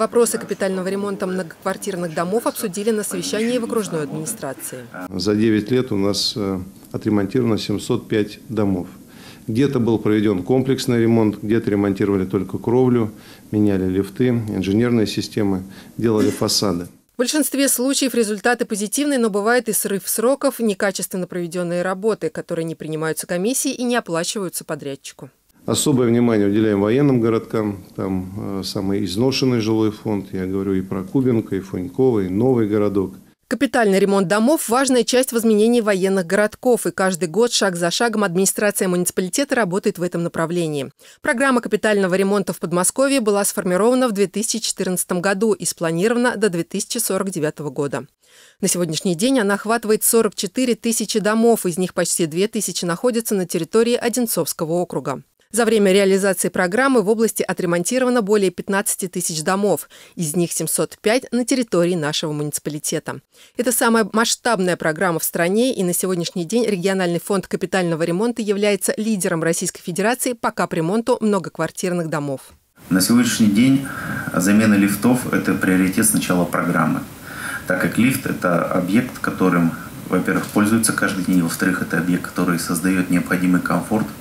Вопросы капитального ремонта многоквартирных домов обсудили на совещании в окружной администрации. За 9 лет у нас э, отремонтировано 705 домов. Где-то был проведен комплексный ремонт, где-то ремонтировали только кровлю, меняли лифты, инженерные системы, делали фасады. В большинстве случаев результаты позитивные, но бывает и срыв сроков, некачественно проведенные работы, которые не принимаются комиссией и не оплачиваются подрядчику. Особое внимание уделяем военным городкам. Там э, самый изношенный жилой фонд. Я говорю и про Кубинка, и Фунькова, и Новый городок. Капитальный ремонт домов – важная часть возменений военных городков, и каждый год шаг за шагом администрация муниципалитета работает в этом направлении. Программа капитального ремонта в Подмосковье была сформирована в 2014 году и спланирована до 2049 года. На сегодняшний день она охватывает 44 тысячи домов, из них почти 2 тысячи находятся на территории Одинцовского округа. За время реализации программы в области отремонтировано более 15 тысяч домов, из них 705 на территории нашего муниципалитета. Это самая масштабная программа в стране, и на сегодняшний день региональный фонд капитального ремонта является лидером Российской Федерации по капремонту многоквартирных домов. На сегодняшний день замена лифтов – это приоритет сначала программы, так как лифт – это объект, которым, во-первых, пользуется каждый день, во-вторых, это объект, который создает необходимый комфорт –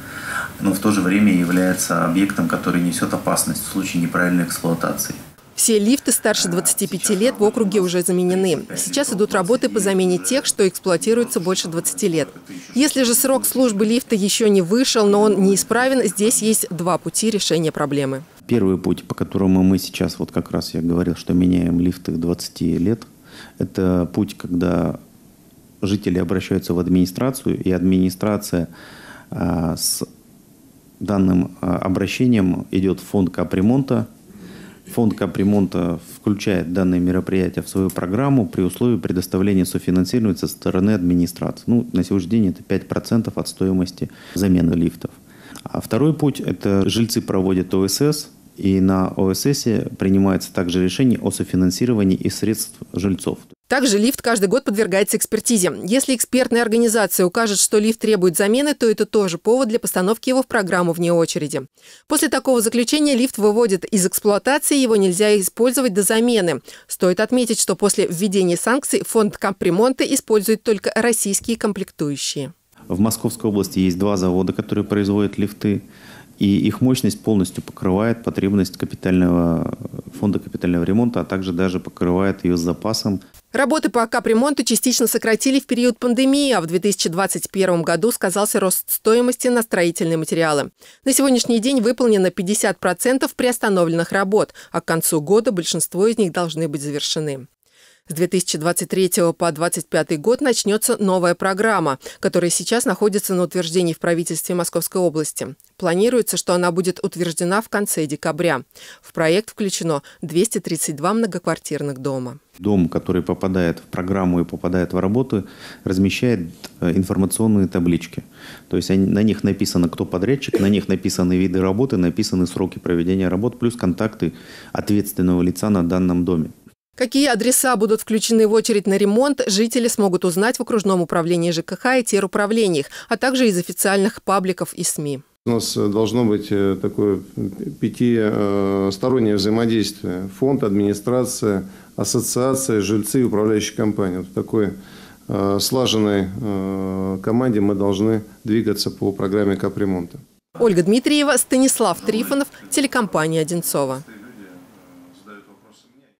но в то же время является объектом, который несет опасность в случае неправильной эксплуатации. Все лифты старше 25 лет в округе уже заменены. Сейчас идут работы по замене тех, что эксплуатируются больше 20 лет. Если же срок службы лифта еще не вышел, но он неисправен, здесь есть два пути решения проблемы. Первый путь, по которому мы сейчас, вот как раз я говорил, что меняем лифты 20 лет, это путь, когда жители обращаются в администрацию, и администрация а, с данным а, обращением идет фонд капремонта. Фонд капремонта включает данное мероприятие в свою программу при условии предоставления софинансирования со стороны администрации. Ну, на сегодняшний день это 5% от стоимости замены лифтов. А второй путь – это жильцы проводят ОСС, и на ОСС принимается также решение о софинансировании из средств жильцов. Также лифт каждый год подвергается экспертизе. Если экспертная организация укажет, что лифт требует замены, то это тоже повод для постановки его в программу вне очереди. После такого заключения лифт выводят из эксплуатации, его нельзя использовать до замены. Стоит отметить, что после введения санкций фонд капремонта использует только российские комплектующие. В Московской области есть два завода, которые производят лифты и их мощность полностью покрывает потребность капитального фонда капитального ремонта, а также даже покрывает ее с запасом. Работы по капремонту частично сократили в период пандемии, а в 2021 году сказался рост стоимости на строительные материалы. На сегодняшний день выполнено 50% приостановленных работ, а к концу года большинство из них должны быть завершены. С 2023 по 2025 год начнется новая программа, которая сейчас находится на утверждении в правительстве Московской области. Планируется, что она будет утверждена в конце декабря. В проект включено 232 многоквартирных дома. Дом, который попадает в программу и попадает в работу, размещает э, информационные таблички. То есть на них написано, кто подрядчик, на них написаны виды работы, написаны сроки проведения работ, плюс контакты ответственного лица на данном доме. Какие адреса будут включены в очередь на ремонт, жители смогут узнать в окружном управлении ЖКХ и теруправлениях, а также из официальных пабликов и СМИ. У нас должно быть э, такое пятистороннее взаимодействие. Фонд, администрация, ассоциация, жильцы и управляющие компании. Вот в такой э, слаженной э, команде мы должны двигаться по программе капремонта. Ольга Дмитриева, Станислав Трифонов, телекомпания «Одинцова».